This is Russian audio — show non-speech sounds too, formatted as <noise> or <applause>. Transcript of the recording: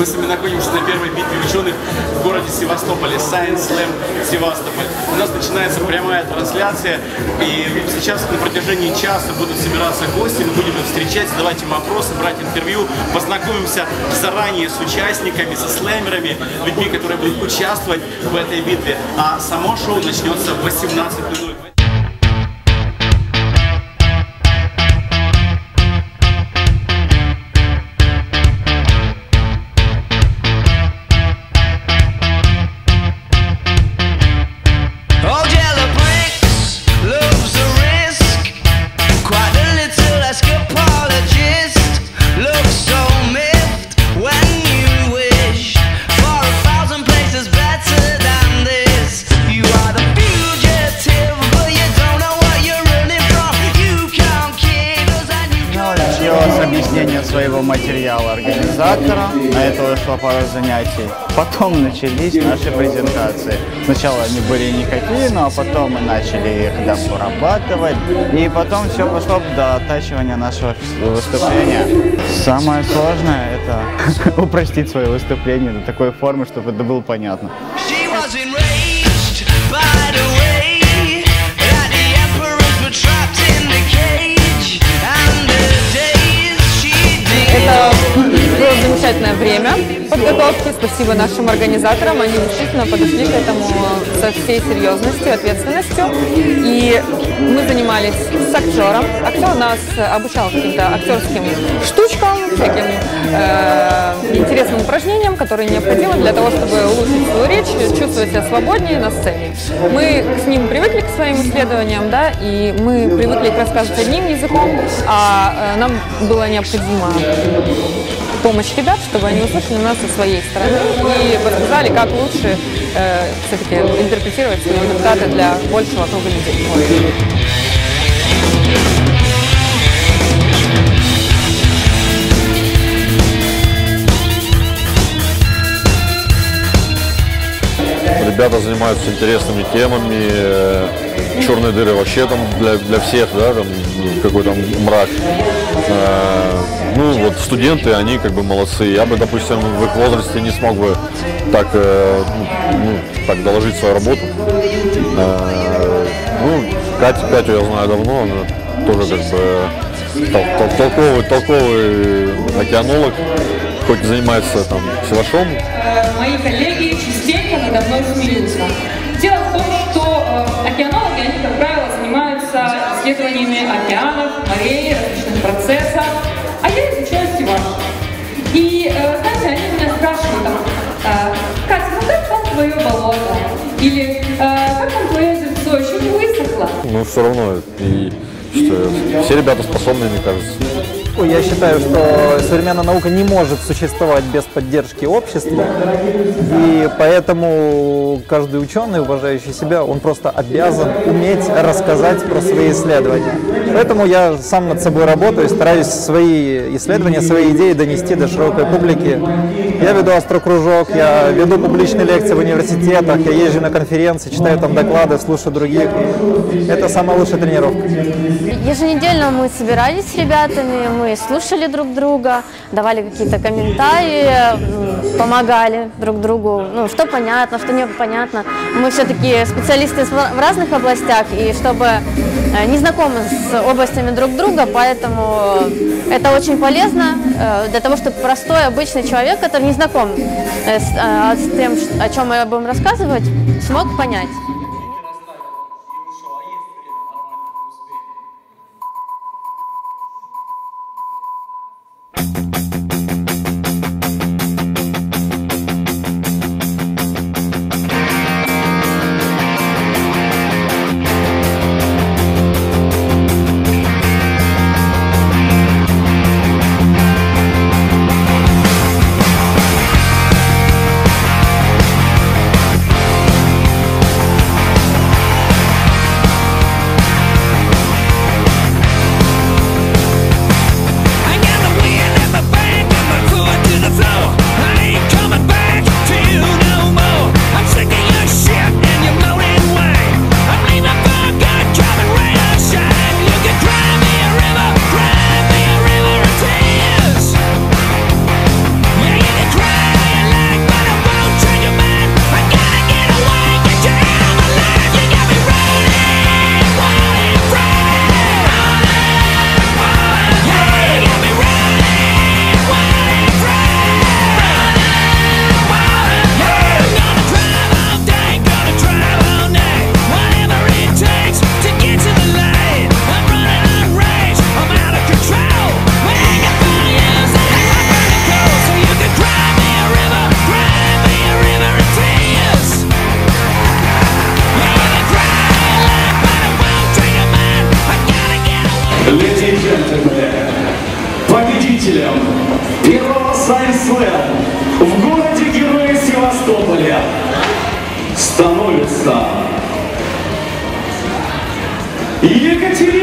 Мы с вами находимся на первой битве ученых в городе Севастополе, Science Slam Севастополь. У нас начинается прямая трансляция, и сейчас на протяжении часа будут собираться гости, мы будем их встречать, задавать им вопросы, брать интервью, познакомимся заранее с участниками, со слэмерами, людьми, которые будут участвовать в этой битве. А само шоу начнется в 18.00. организатора, на это ушло пару занятий. Потом начались наши презентации. Сначала они были никакие, а потом мы начали их дорабатывать. И потом все пошло до оттачивания нашего выступления. Самое сложное это <laughs> упростить свое выступление до такой формы, чтобы это было понятно. Замечательное время подготовки. Спасибо нашим организаторам. Они действительно подошли к этому со всей серьезностью, ответственностью. И мы занимались с актером. Актер нас обучал каким-то актерским штучкам, всяким э, интересным упражнениям, которые необходимы для того, чтобы улучшить свою речь, чувствовать себя свободнее на сцене. Мы с ним привыкли к своим исследованиям, да, и мы привыкли рассказывать одним языком, а э, нам было необходимо помощь ребят, чтобы они услышали нас со своей стороны и подсказали, как лучше э, все-таки интерпретировать свои результаты для большего круга людей. Ребята занимаются интересными темами. э, Черные дыры вообще там для, для всех, да, там ну, какой там мрак. Э, Ну вот студенты, они как бы молодцы. Я бы, допустим, в их возрасте не смог бы так, э, ну, ну, так доложить свою работу. Ну, Катя, Катю я знаю давно, она тоже как бы тол- тол- толковый, толковый океанолог, хоть занимается там севашом, Э, мои коллеги частенько мной смеются. Дело в том, что э, океанологи, они, как правило, занимаются исследованиями океанов, морей, различных процессов, а я изучаю стиваж. И, э, знаете, они меня спрашивают, там, э, Катя, ну как там твое болото? Или как там твое озерцо, еще не высохло? но все равно и что все ребята способны, мне кажется. Я считаю, что современная наука не может существовать без поддержки общества, и поэтому каждый ученый, уважающий себя, он просто обязан уметь рассказать про свои исследования. Поэтому я сам над собой работаю, стараюсь свои исследования, свои идеи донести до широкой публики. Я веду астрокружок, я веду публичные лекции в университетах, я езжу на конференции, читаю там доклады, слушаю других. Это самая лучшая тренировка. Еженедельно мы собирались с ребятами, мы слушали друг друга, давали какие-то комментарии, помогали друг другу, ну, что понятно, что непонятно. Мы все-таки специалисты в разных областях, и чтобы э, не знакомы с областями друг друга, поэтому это очень полезно э, для того, чтобы простой, обычный человек, который не знаком э, с тем, о чем мы будем рассказывать, смог понять. さあ。入り